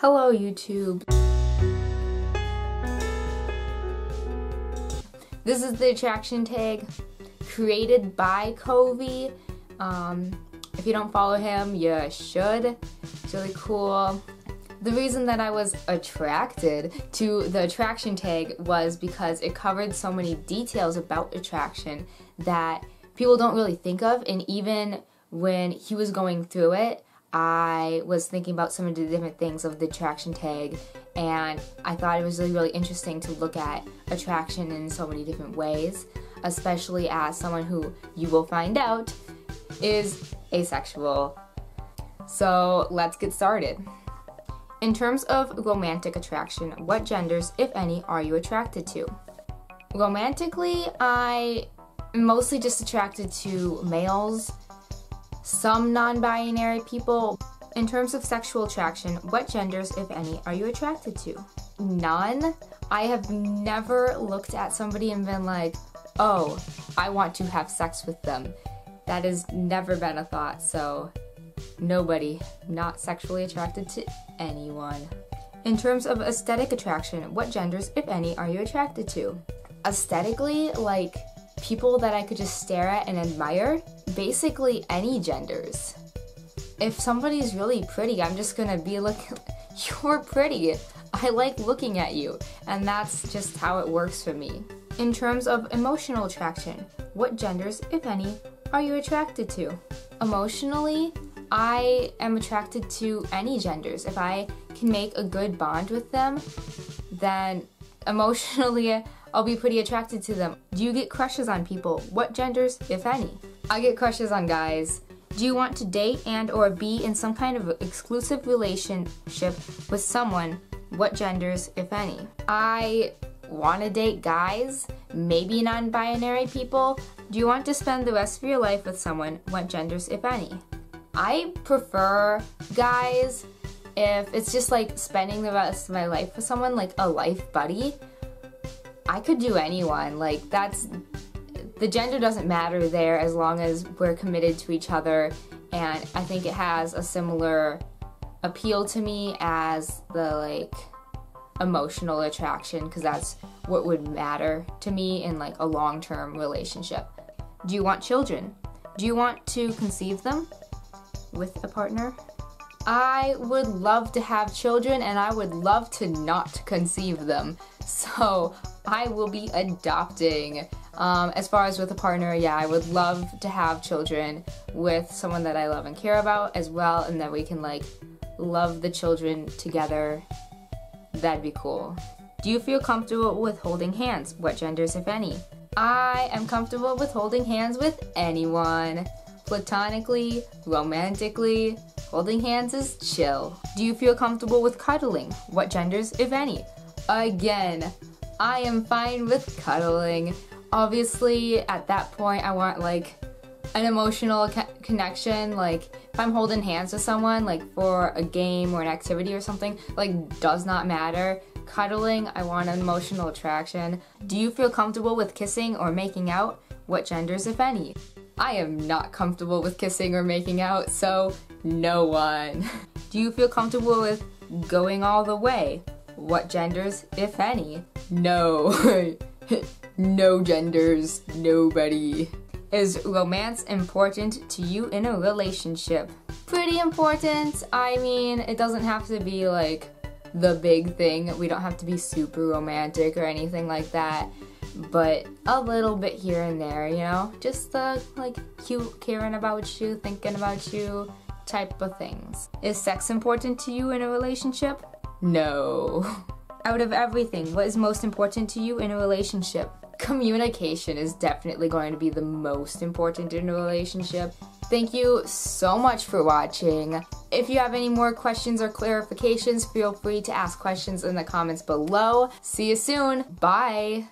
Hello YouTube. This is the attraction tag created by Kovu. Um, if you don't follow him, you should. It's really cool. The reason that I was attracted to the attraction tag was because it covered so many details about attraction that people don't really think of and even when he was going through it, I was thinking about some of the different things of the attraction tag and I thought it was really really interesting to look at attraction in so many different ways, especially as someone who you will find out is asexual. So let's get started. In terms of romantic attraction, what genders, if any, are you attracted to? Romantically, I am mostly just attracted to males some non-binary people. In terms of sexual attraction, what genders, if any, are you attracted to? None. I have never looked at somebody and been like, oh, I want to have sex with them. That has never been a thought, so nobody, not sexually attracted to anyone. In terms of aesthetic attraction, what genders, if any, are you attracted to? Aesthetically, like people that I could just stare at and admire, basically any genders. If somebody's really pretty, I'm just gonna be like, you're pretty. I like looking at you, and that's just how it works for me. In terms of emotional attraction, what genders, if any, are you attracted to? Emotionally, I am attracted to any genders. If I can make a good bond with them, then emotionally I'll be pretty attracted to them. Do you get crushes on people? What genders, if any? I get crushes on guys. Do you want to date and or be in some kind of exclusive relationship with someone? What genders, if any? I want to date guys, maybe non-binary people. Do you want to spend the rest of your life with someone? What genders, if any? I prefer guys if it's just like spending the rest of my life with someone, like a life buddy. I could do anyone. Like that's the gender doesn't matter there as long as we're committed to each other and I think it has a similar appeal to me as the like emotional attraction because that's what would matter to me in like a long-term relationship. Do you want children? Do you want to conceive them with a partner? I would love to have children and I would love to not conceive them. So I will be adopting. Um, as far as with a partner, yeah, I would love to have children with someone that I love and care about as well, and that we can like love the children together. That'd be cool. Do you feel comfortable with holding hands? What genders, if any? I am comfortable with holding hands with anyone. Platonically, romantically, holding hands is chill. Do you feel comfortable with cuddling? What genders, if any? Again, I am fine with cuddling. Obviously, at that point, I want like an emotional co connection. Like, if I'm holding hands with someone, like for a game or an activity or something, like, does not matter. Cuddling, I want an emotional attraction. Do you feel comfortable with kissing or making out? What genders, if any? I am not comfortable with kissing or making out, so no one. Do you feel comfortable with going all the way? What genders, if any? No. no genders, nobody. Is romance important to you in a relationship? Pretty important. I mean, it doesn't have to be like the big thing. We don't have to be super romantic or anything like that. But a little bit here and there, you know? Just the like cute caring about you, thinking about you type of things. Is sex important to you in a relationship? No. Out of everything, what is most important to you in a relationship? Communication is definitely going to be the most important in a relationship. Thank you so much for watching. If you have any more questions or clarifications, feel free to ask questions in the comments below. See you soon. Bye.